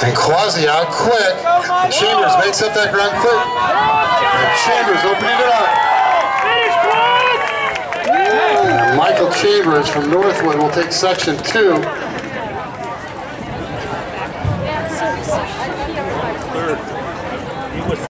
And Quasi out quick. Chambers makes up that ground quick. And Chambers opening it up. And Michael Chambers from Northwood will take section two.